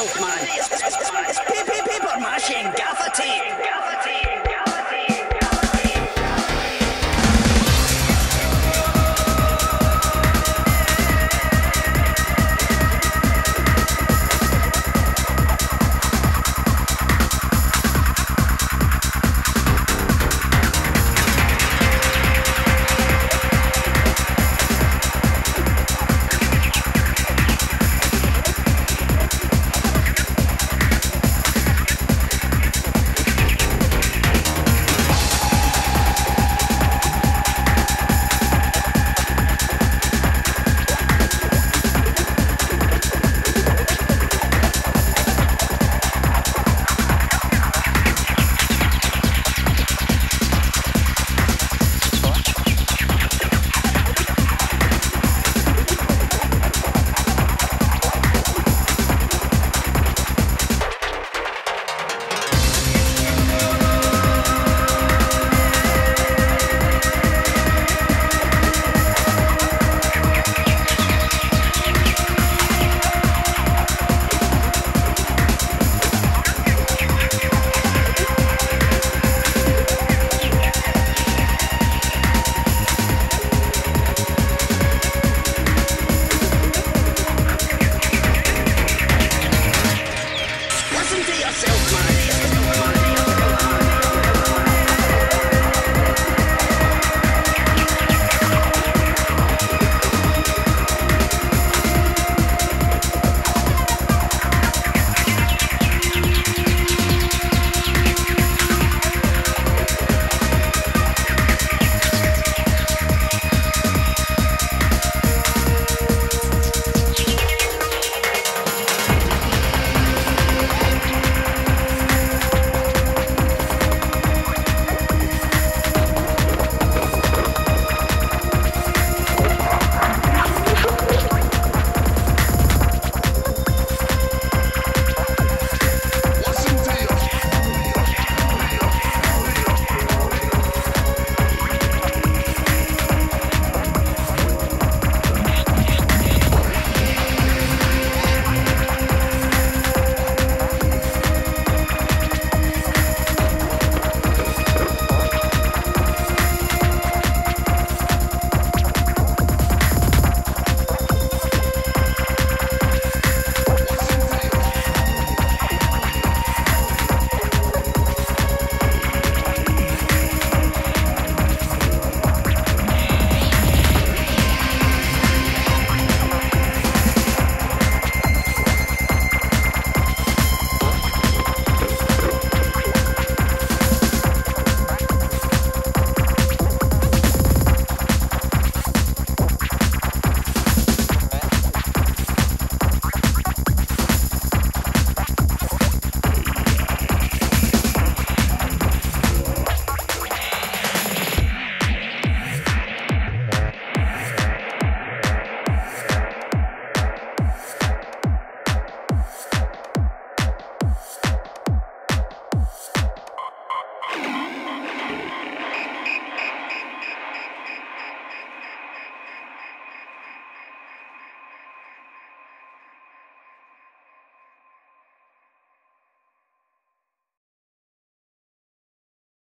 filth, man. It's, it's, it's, people are mashing gaffer tape.